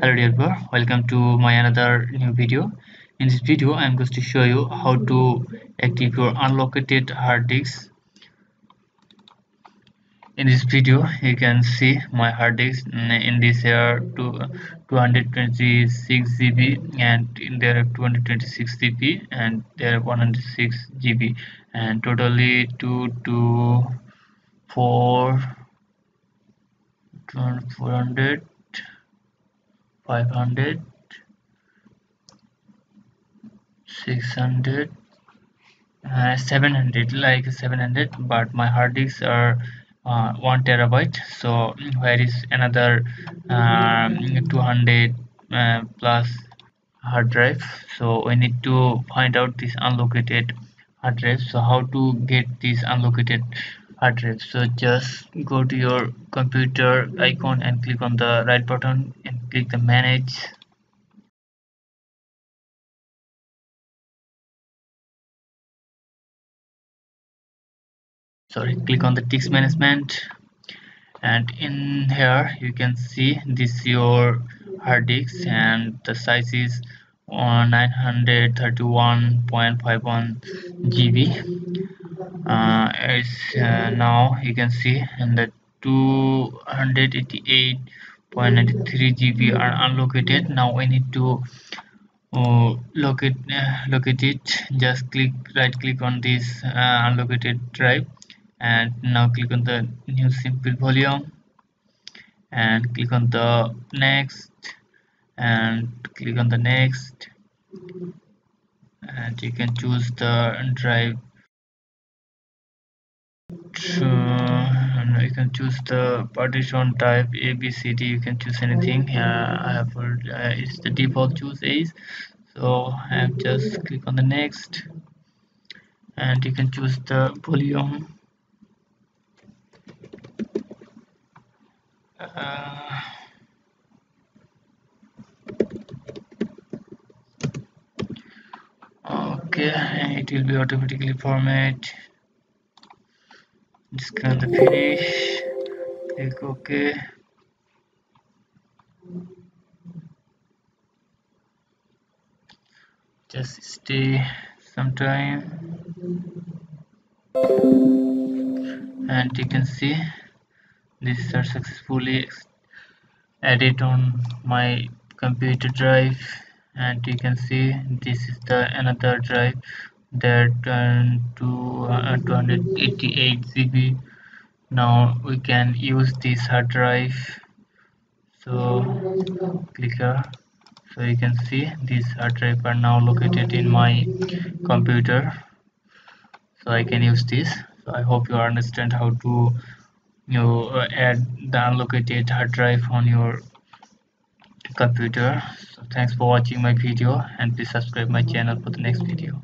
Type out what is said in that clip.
hello dear viewer welcome to my another new video. In this video i'm going to show you how to active your unlocated hard disk in this video you can see my hard disk in this here to uh, 226 GB and in there 226 GB and there 106 GB and totally 2 to 4 400 500 600 uh, 700 like 700 but my hard disks are uh, 1 terabyte so where is another um, 200 uh, plus hard drive? So we need to find out this unlocated hard drive. So how to get this unlocated drive so just go to your computer icon and click on the right button and click the manage. Sorry click on the disk management. And in here you can see this your hard disk and the size is 931.51 GB uh, uh, now you can see in the 288.93 GB are unlocated. Now we need to uh, locate uh, locate it. Just click right click on this uh, unlocated drive. And now click on the new simple volume. And click on the next. And click on the next. And you can choose the drive you can choose the partition type a b c d you can choose anything. Uh, i have uh, it's the default choose ace so i just click on the next. And you can choose the volume. Uh, okay it will be automatically format just the finish. Click ok just stay some time. And you can see this are successfully added on my computer drive. And you can see this is the another drive that uh, to uh, 288 GB now we can use this hard drive. So click here. So you can see these hard drive are now located in my computer. So I can use this. So I hope you understand how to you know, uh, add the unlocated hard drive on your computer. So thanks for watching my video and please subscribe my channel for the next video